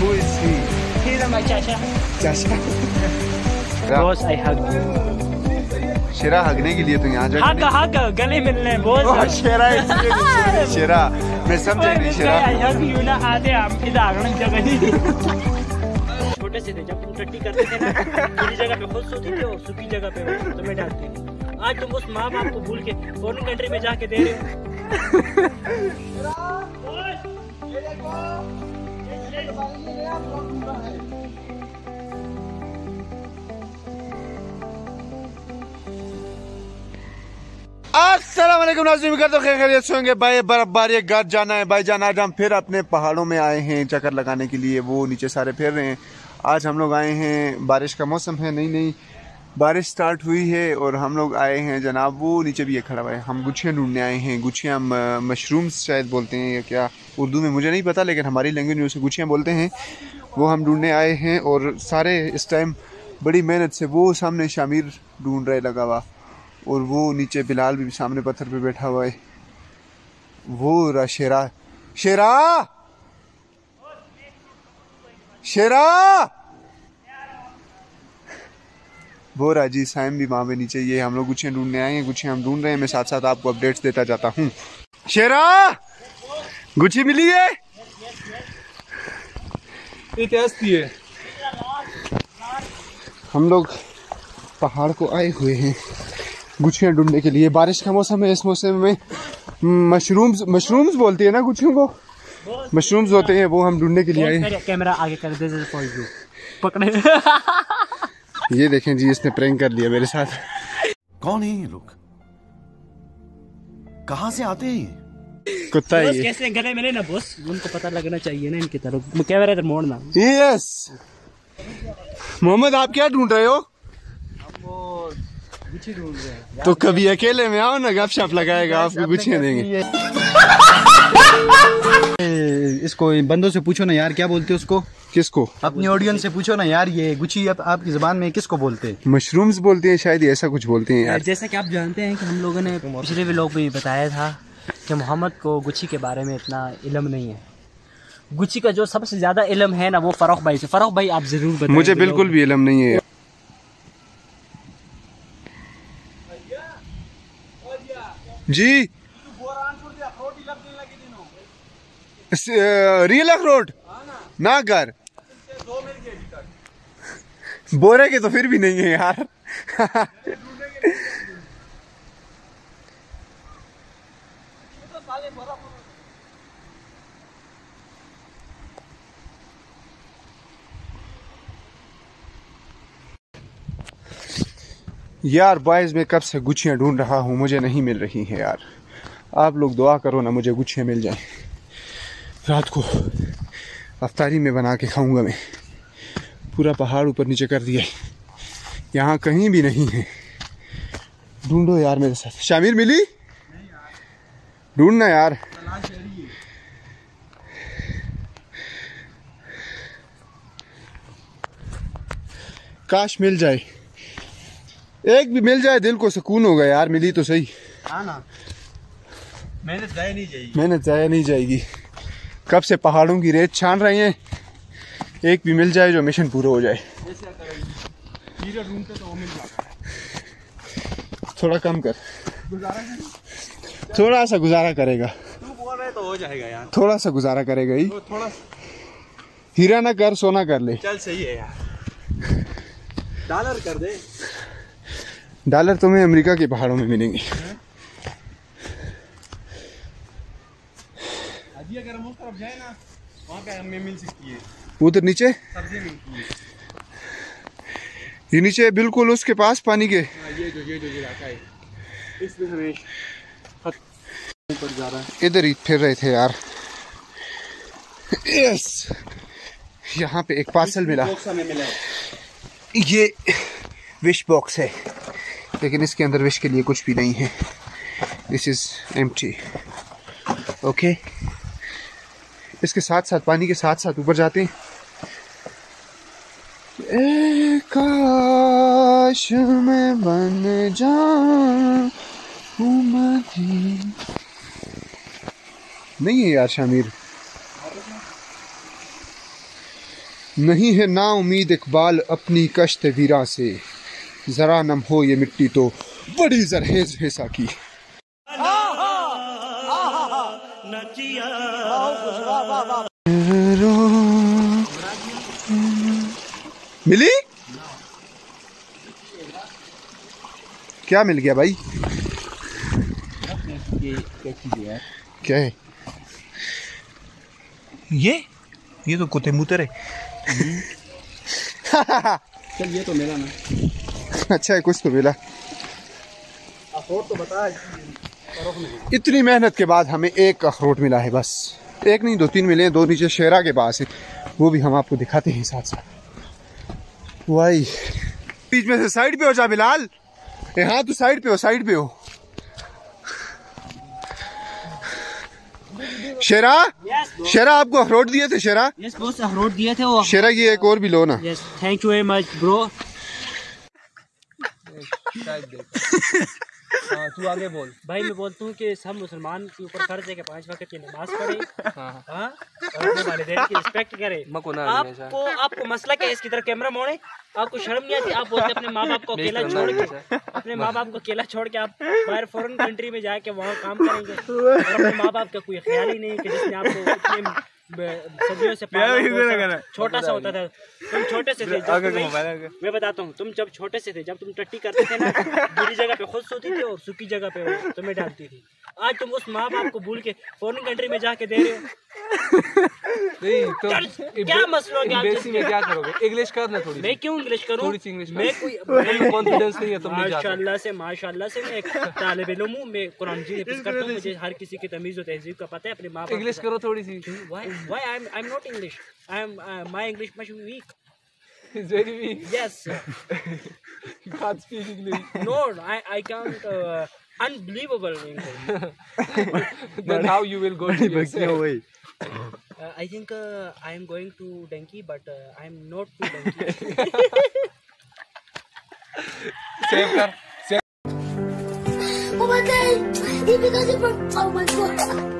Who is he? He's my chacha. चाचा Boss, I hug you. शेरा हगने के लिए तो यहाँ जगह Hug, hug, गले मिलने boss. ओह, शेरा इसलिए शेरा, मैं समझा नहीं शेरा I hug you ना आधे हम की दागने जगह नहीं छोटे से थे जब तुम टट्टी करते थे ना पूरी जगह पे खुद सोती थी और सूखी जगह पे वो तुम्हें डालती थी आज तुम उस माँ बाप को भूल के फॉरेन कंट्री में जाके दे रहे हो वालेकुम नाज़रीन कर तो खैरियत से होंगे। भाई बर्फबारी घर जाना है। भाई जाना आज हम फिर अपने पहाड़ों में आए हैं। चक्कर लगाने के लिए वो नीचे सारे फिर रहे हैं। आज हम लोग आए हैं। बारिश का मौसम है नहीं नई बारिश स्टार्ट हुई है और हम लोग आए हैं जनाब, वो नीचे भी ये खड़ा हुआ है। हम गुच्छियाँ ढूँढने आए हैं। गुच्छियाँ मशरूम्स शायद बोलते हैं या क्या? उर्दू में मुझे नहीं पता, लेकिन हमारी लैंग्वेज में उसे गुच्छियाँ बोलते हैं। वो हम ढूँढने आए हैं और सारे इस टाइम बड़ी मेहनत से वो सामने शामिर ढूंढ रहे लगा हुआ। और वो नीचे बिलाल भी सामने पत्थर पे बैठा हुआ है। वो रहा शेरा। शेरा! शेरा! वो रहा जी साइम भी वहाँ पे नीचे ये हम लोग गुच्छे ढूँढने आए हैं गुच्छे हम ढूंढ रहे हैं मैं साथ साथ आपको अपडेट्स देता जाता हूँ। शेरा! गुच्छी मिली है? है? हम लोग पहाड़ को आए हुए हैं गुच्छियाँ ढूँढने के लिए। बारिश का मौसम है इस मौसम में मशरूम्स मशरूम्स बोलती है ना गुच्छियों को? मशरूम्स होते हैं वो हम ढूँढने के लिए आए कैमरा आगे कर दे पकड़े। ये देखें जी इसने प्रैंक कर लिया मेरे साथ। कौन है ये लोग? कहाँ से आते हैं कुत्ता है कैसे गले मिले ना बॉस उनको पता लगना चाहिए ना इनकी तरफ़। कैमरा इधर मोड़ना यस मोहम्मद आप क्या ढूंढ रहे हो? तो कभी अकेले में आओ ना गपशप लगाएगा आपको गुच्छियाँ देंगे। इसको बंदों से पूछो ना यार क्या बोलते हैं उसको? किसको? अपनी ऑडियंस से पूछो ना यार ये गुच्छी आप, आपकी ज़ुबान में किसको बोलते हैं? मशरूम्स बोलते हैं शायद ऐसा कुछ बोलते हैं यार। जैसा कि आप जानते हैं कि हम लोगों ने पिछले भी लोग भी बताया था कि मोहम्मद को गुच्छी के बारे में इतना इलम नहीं है। गुच्छी का जो सबसे ज़्यादा इलम है ना वो फरोख भाई से। फरोख भाई आप ज़रूर बताएँ मुझे बिल्कुल भी इलम नहीं है। जी? रियल अखरोट ना कर बोरे के तो फिर भी नहीं है यार। यार बॉयज़ में कब से गुच्छियाँ ढूंढ रहा हूँ? मुझे नहीं मिल रही हैं यार। आप लोग दुआ करो ना मुझे गुच्छियाँ मिल जाएँ। रात को अफ्तारी में बना के खाऊँगा मैं। पूरा पहाड़ ऊपर नीचे कर दिया यहाँ कहीं भी नहीं है। ढूंढो यार मेरे साथ। शामिर मिली? ढूंढना यार। काश मिल जाए। एक भी मिल जाए दिल को सुकून होगा यार। मिली तो सही। हाँ ना। मेहनत जाए नहीं जाएगी। मेहनत जाया नहीं जाएगी। कब से पहाड़ों की रेत छान रहे हैं? एक भी मिल जाए जो मिशन पूरा हो जाए। थोड़ा कम कर। थोड़ा सा गुजारा करेगा। तू तो हो जाएगा यार थोड़ा सा गुजारा करेगा ही। तो थोड़ा हीरा ना कर सोना कर ले। चल सही है यार। डॉलर कर दे। डॉलर तुम्हें अमेरिका के पहाड़ों में मिलेंगे। अभी अगर हम उस तरफ़ जाए ना वहाँ पे हमें मिल सकती है। उधर नीचे? सब्ज़ी मिलती है। ये नीचे बिल्कुल उसके पास पानी के। हाँ, ये जो ये जो इलाका है इसमें हमें ऊपर जा रहा है। इधर ही फिर रहे थे यार। यस यहाँ पे एक पार्सल मिला। मिला ये विश बॉक्स है लेकिन इसके अंदर विश के लिए कुछ भी नहीं है। दिस इज़ एम्प्टी ओके इसके साथ साथ, पानी के साथ साथ ऊपर जाते हैं। काश मैं बन नहीं है यार शामिर। नहीं है ना उम्मीद इकबाल अपनी कश्त वीरा से। जरा नम हो ये मिट्टी तो बड़ी जरहेज है साकी। मिली? क्या मिल गया भाई? क्या है? ये? ये तो कुत्ते मुतर। है चल ये तो मिला ना अच्छा है कुछ तो मिला। अखरोट तो बता इतनी मेहनत के बाद हमें एक अखरोट मिला है, बस। एक नहीं, दो तीन मिले दो नीचे शेरा के पास है। वो भी हम आपको दिखाते हैं साथ साथ वाई बीच में से साइड पे हो जा बिलाल। यहाँ हाँ तू साइड पे हो साइड पे हो। शेरा? Yes, शेरा आपको अखरोट दिए थे शेरा? यस बॉस अखरोट दिए थे वो। शेरा ये एक और भी लो ना। Yes thank you very much bro हाँ तू आगे बोल। भाई मैं बोलता हूँ कि सब मुसलमान के ऊपर फ़र्ज़ है कि पाँच वक्त की नमाज़ पढ़े हाँ। हाँ अपने वालिदैन की रिस्पेक्ट करे। मको ना आपको आपको मसला क्या है? इसकी तरह कैमरा मोड़े। आपको शर्म नहीं आती? आप बोलते अपने माँ बाप को अकेला छोड़ के अपने माँ बाप को अकेला छोड़ के आप बाहर फॉरेन कंट्री में जाके वहाँ काम करेंगे। अपने माँ बाप का कोई ख्याल ही नहीं कि जिसने आपको सदियों से छोटा सा होता था। तुम छोटे से थे जब मैं बताता हूँ तुम जब छोटे से थे जब तुम टट्टी करते थे ना गीली जगह पे खुद सोती थी और सूखी जगह पे तुम्हें डालती थी। आज तुम उस माँ बाप को भूल के फॉरेन कंट्री में जाके दे रहे हो। नहीं तो क्या मसला हो गया बेसी में क्या करोगे? इंग्लिश कर ना थोड़ी मैं क्यों इंग्लिश करूँ? थोड़ी सी इंग्लिश मैं कोई कॉन्फिडेंस नहीं है तुम नहीं जाते माशाल्लाह से माशाल्लाह से मैं एक तालिब इल्म हूँ। मैं कुरान जी हिफ्ज करता हूँ। मुझे हर किसी की तमीज और तहजीब का पता है अपने माँ बाप इंग्लिश करो थोड़ी सी। why why I'm I'm not English? I'm uh, my English much weak. It's very weak yes. You can't speak English no I I can't uh, unbelievable then how you will go to Uh, I think uh, I am going to Denki, but uh, I am not to Denki. Same car. Oh my god! Because. Oh my god!